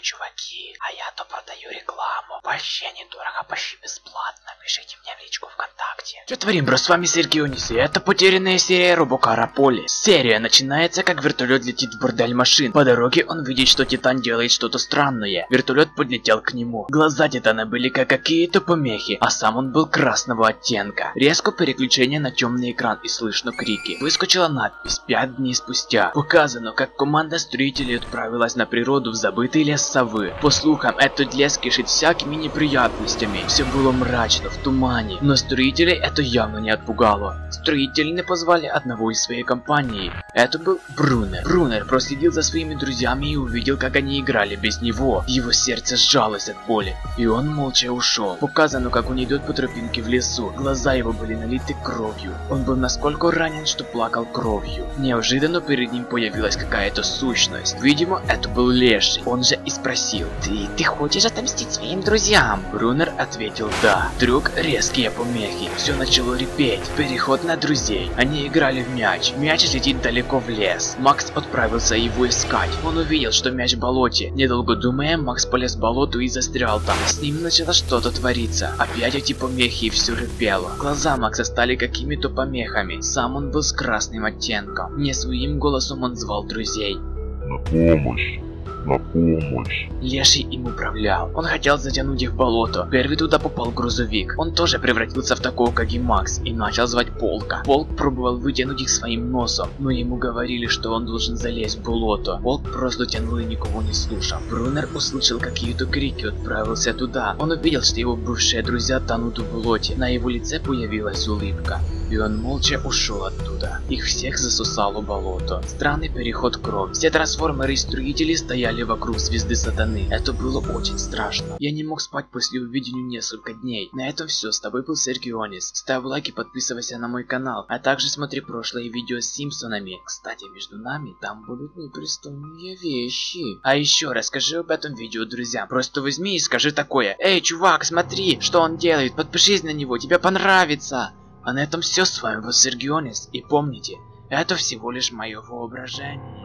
чуваки, а я то продаю рекламу. Вообще недорого, почти бесплатно. Пишите мне в личку ВКонтакте. Что творим, бро, с вами Сергей Онис, и это потерянная серия Робокара Поли. Серия начинается, как вертолет летит в бордель машин. По дороге он видит, что Титан делает что-то странное. Вертолет подлетел к нему. Глаза Титана были как какие-то помехи, а сам он был красного оттенка. Резко переключение на темный экран и слышно крики. Выскочила надпись «Пять дней спустя». Показано, как команда строителей отправилась на природу в забытый лес совы. По слухам, этот лес кишит всякими неприятностями. Все было мрачно, в тумане. Но строителей это явно не отпугало. Строители не позвали одного из своей компании. Это был Брунер. Брунер проследил за своими друзьями и увидел, как они играли без него. Его сердце сжалось от боли, и он молча ушел. Показано, как он идет по тропинке в лесу. Глаза его были налиты кровью. Он был насколько ранен, что плакал кровью. Неожиданно перед ним появилась какая-то сущность. Видимо, это был Леший. Он же и спросил. Ты, ты хочешь отомстить своим друзьям? Брунер ответил да. Вдруг резкие помехи. Все начало репеть. Переход на друзей. Они играли в мяч. Мяч летит далеко в лес. Макс отправился его искать. Он увидел, что мяч в болоте. Недолго думая, Макс полез в болото и застрял там. С ним начало что-то твориться. Опять эти помехи и все репело. Глаза Макса стали какими-то помехами. Сам он был с красным оттенком. Не своим голосом он звал друзей. На помощь! На помощь! Леший им управлял. Он хотел затянуть их в болото. Первый туда попал грузовик. Он тоже превратился в такого, как и Макс, и начал звать Полка. Полк пробовал вытянуть их своим носом, но ему говорили, что он должен залезть в болото. Полк просто тянул и никого не слушал. Брунер услышал какие-то крики и отправился туда. Он увидел, что его бывшие друзья тонут в болоте. На его лице появилась улыбка. И он молча ушел оттуда. Их всех засосало болото. Странный переход крови. Все трансформеры и строители стояли вокруг звезды сатаны. Это было очень страшно. Я не мог спать после увидения несколько дней. На этом все. С тобой был Сергей Онис. Ставь лайк и подписывайся на мой канал. А также смотри прошлые видео с Симпсонами. Кстати, между нами там будут непристойные вещи. А еще расскажи об этом видео друзьям. Просто возьми и скажи такое. Эй, чувак, смотри, что он делает. Подпишись на него, тебе понравится. А на этом все с вами был Сергионис, и помните, это всего лишь мое воображение.